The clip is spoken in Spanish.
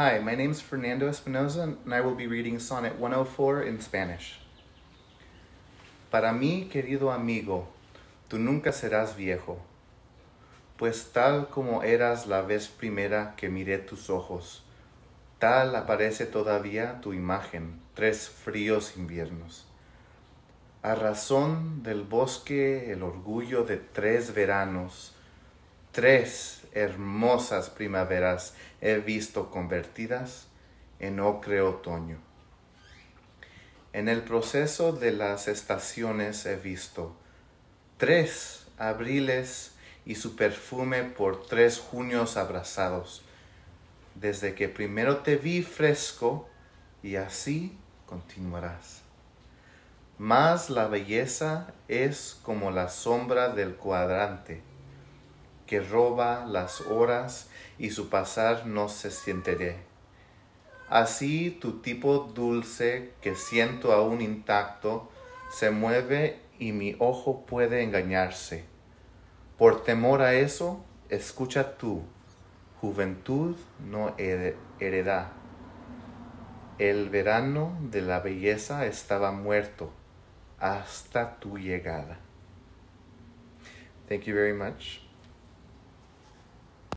Hi, my name is Fernando Espinoza and I will be reading Sonnet 104 in Spanish. Para mí, querido amigo, tú nunca serás viejo, pues tal como eras la vez primera que miré tus ojos, tal aparece todavía tu imagen, tres fríos inviernos. A razón del bosque el orgullo de tres veranos, tres hermosas primaveras he visto convertidas en ocre otoño. En el proceso de las estaciones he visto tres abriles y su perfume por tres junios abrazados, desde que primero te vi fresco y así continuarás. Mas la belleza es como la sombra del cuadrante, que roba las horas y su pasar no se sienteré. Así tu tipo dulce que siento aún intacto se mueve y mi ojo puede engañarse. Por temor a eso, escucha tú, juventud no hereda. El verano de la belleza estaba muerto hasta tu llegada. Thank you very much.